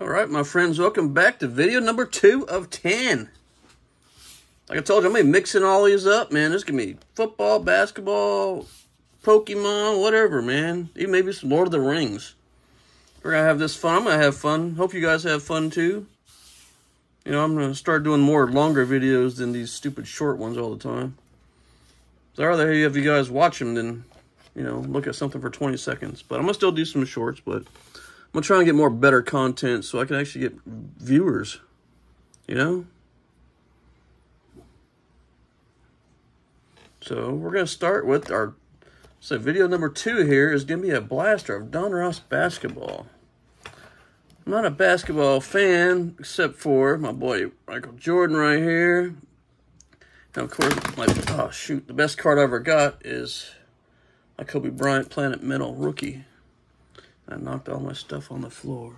All right, my friends, welcome back to video number two of 10. Like I told you, I'm going to be mixing all these up, man. This going to be football, basketball, Pokemon, whatever, man. Even maybe some Lord of the Rings. We're going to have this fun. I'm going to have fun. Hope you guys have fun, too. You know, I'm going to start doing more longer videos than these stupid short ones all the time. So I'd rather have you guys watch them than, you know, look at something for 20 seconds. But I'm going to still do some shorts, but... I'm gonna try and get more better content so I can actually get viewers. You know? So we're gonna start with our so video number two here is gonna be a blaster of Donruss basketball. I'm not a basketball fan except for my boy Michael Jordan right here. And of course, my oh shoot, the best card I ever got is my Kobe Bryant Planet Metal rookie. I knocked all my stuff on the floor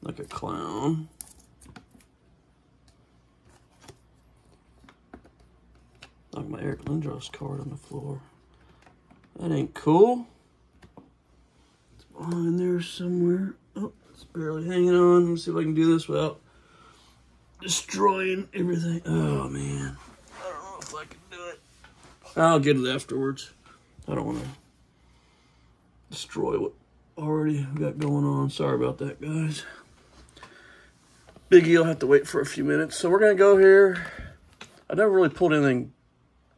like a clown. Knocked my Eric Lindros card on the floor. That ain't cool. It's behind there somewhere. Oh, it's barely hanging on. Let me see if I can do this without destroying everything. Oh, man. I don't know if I can do it. I'll get it afterwards. I don't want to destroy what already got going on. Sorry about that, guys. Biggie will have to wait for a few minutes. So we're going to go here. I never really pulled anything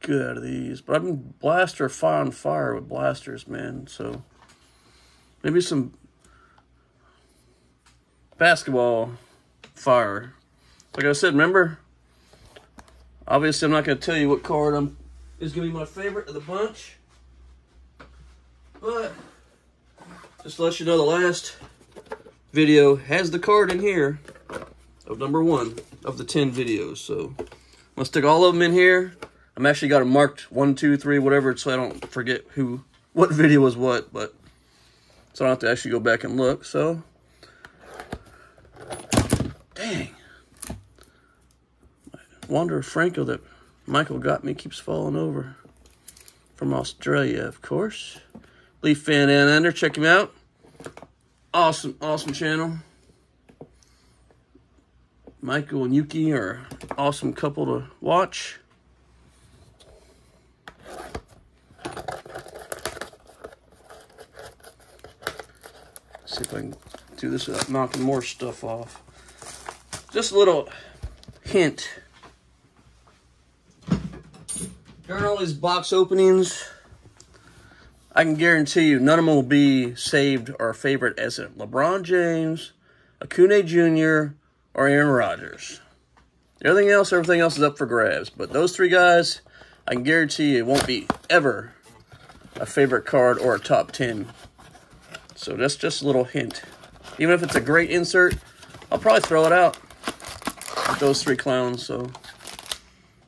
good out of these, but I've been blaster fire fire with blasters, man. So maybe some basketball fire. Like I said, remember, obviously I'm not going to tell you what card I'm, is going to be my favorite of the bunch. But just to let you know, the last video has the card in here of number one of the 10 videos. So I'm going to stick all of them in here. I'm actually got them marked one, two, three, whatever, so I don't forget who, what video was what, but so I don't have to actually go back and look. So, dang. Wander Franco that Michael got me keeps falling over from Australia, of course. Leaf Fan down under. Check him out. Awesome, awesome channel. Michael and Yuki are awesome couple to watch. See if I can do this without knocking more stuff off. Just a little hint. During all these box openings, I can guarantee you none of them will be saved or favorite as a LeBron James, Acuna Jr., or Aaron Rodgers. Everything else, everything else is up for grabs. But those three guys, I can guarantee you it won't be ever a favorite card or a top 10. So that's just a little hint. Even if it's a great insert, I'll probably throw it out with those three clowns. So,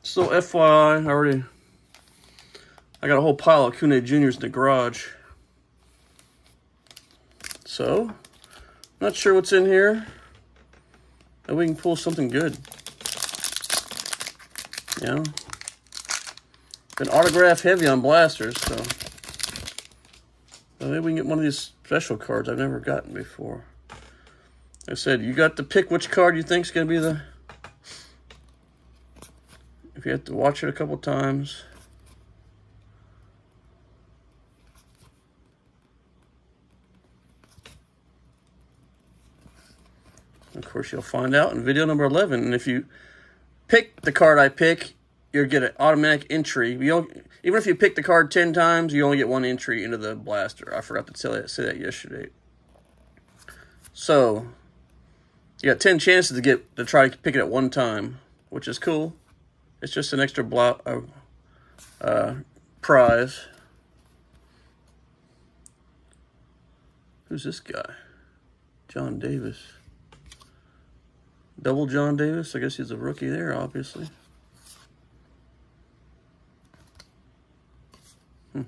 so FYI, I already I got a whole pile of Kune Juniors in the garage. So, not sure what's in here. But we can pull something good. You know? Been autograph heavy on blasters, so. Maybe we can get one of these special cards I've never gotten before. Like I said, you got to pick which card you think is going to be the... If you have to watch it a couple times... Of course, you'll find out in video number 11. And if you pick the card I pick, you'll get an automatic entry. You even if you pick the card 10 times, you only get one entry into the blaster. I forgot to tell you, say that yesterday. So, you got 10 chances to get to try to pick it at one time, which is cool. It's just an extra block, uh, uh, prize. Who's this guy? John Davis. Double John Davis. I guess he's a rookie there, obviously. Hmm.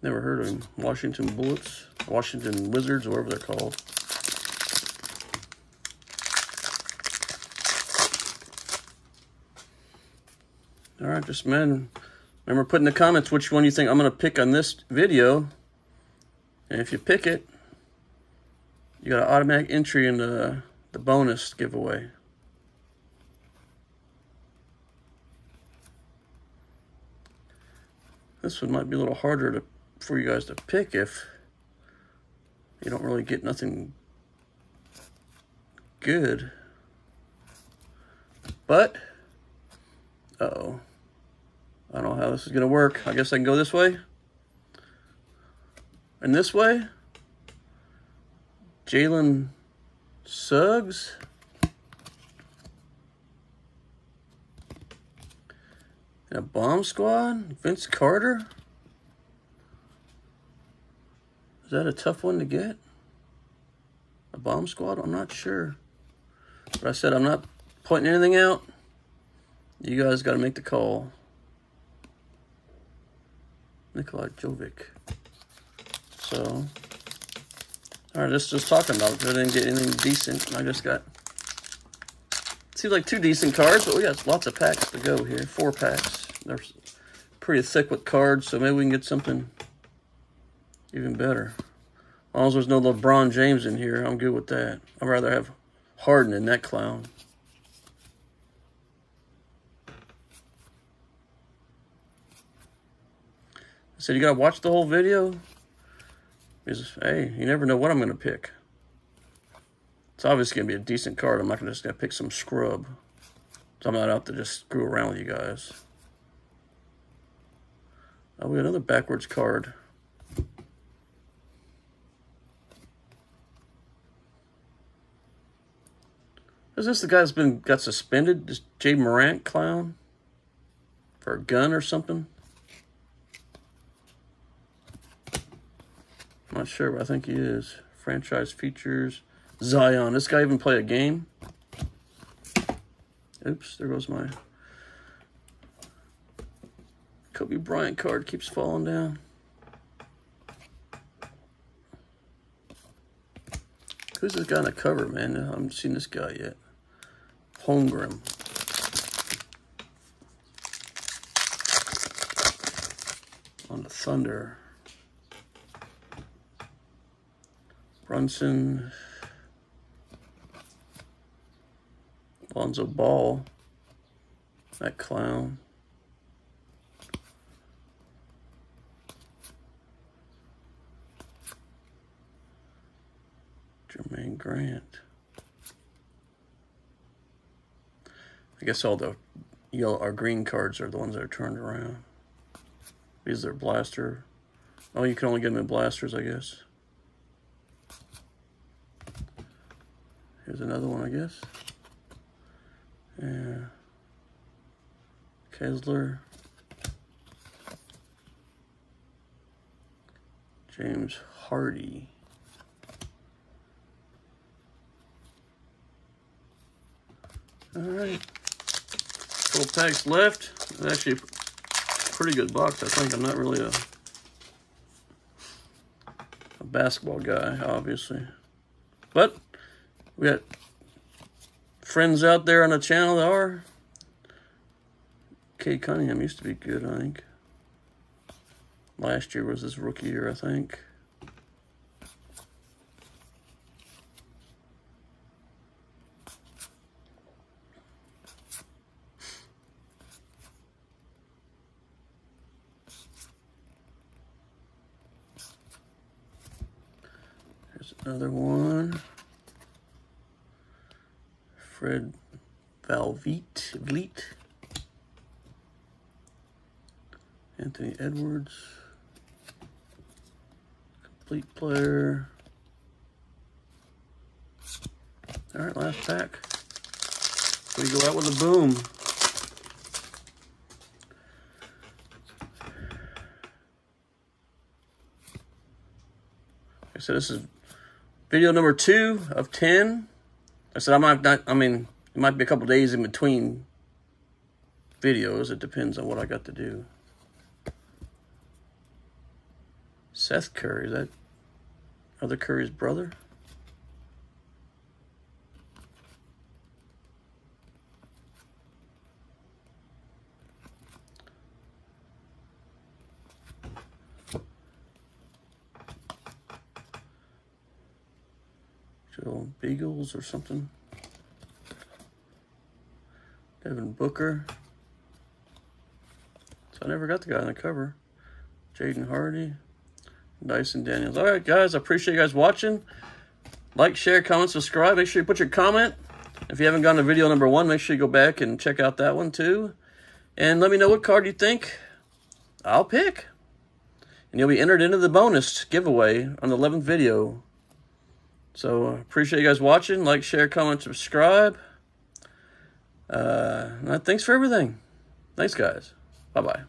Never heard of him. Washington Bullets, Washington Wizards, whatever they're called. All right, just men. remember put in the comments which one you think I'm going to pick on this video. And if you pick it, you got an automatic entry in the, the bonus giveaway. This one might be a little harder to for you guys to pick if you don't really get nothing good. But, uh oh I don't know how this is going to work. I guess I can go this way. And this way. Jalen Suggs. And a bomb squad. Vince Carter. Is that a tough one to get? A bomb squad? I'm not sure. But I said I'm not pointing anything out. You guys got to make the call. Nikola Jovic. So, all right, just just talking about it. I didn't get anything decent. I just got seems like two decent cards, but we got lots of packs to go here. Four packs. They're pretty thick with cards, so maybe we can get something even better. As long as there's no LeBron James in here, I'm good with that. I'd rather have Harden than that clown. Said, you got to watch the whole video. Hey, you never know what I'm going to pick. It's obviously going to be a decent card. I'm not going to just gonna pick some scrub. So I'm not out to just screw around with you guys. Oh, we got another backwards card. Is this the guy that's been got suspended? This Ja Morant clown? For a gun or something? Not sure, but I think he is. Franchise features. Zion. This guy even play a game? Oops, there goes my Kobe Bryant card keeps falling down. Who's this guy on the cover, man? I haven't seen this guy yet. Holmgren. On the Thunder. Brunson. Lonzo Ball. That clown. Jermaine Grant. I guess all the yellow or green cards are the ones that are turned around. These are blaster. Oh, you can only get them in blasters, I guess. Here's another one, I guess. Yeah. Kessler. James Hardy. All right. Couple packs left. It's actually a pretty good box, I think. I'm not really a, a basketball guy, obviously. But we got friends out there on the channel that are. Cade Cunningham used to be good, I think. Last year was his rookie year, I think. Here's another one. Fred VanVleet. Vliet. Anthony Edwards. Complete player. All right, last pack. We go out with a boom. I said this is video number two of 10. I said I might not, I mean, it might be a couple days in between videos. It depends on what I got to do. Seth Curry, is that other Curry's brother? Joe Beagles or something. Devin Booker. So I never got the guy on the cover. Jaden Hardy. Dyson Daniels. All right, guys. I appreciate you guys watching. Like, share, comment, subscribe. Make sure you put your comment. If you haven't gone to video number one, make sure you go back and check out that one too. And let me know what card you think I'll pick. And you'll be entered into the bonus giveaway on the 11th video. So, appreciate you guys watching. Like, share, comment, subscribe. Uh, thanks for everything. Thanks, guys. Bye-bye.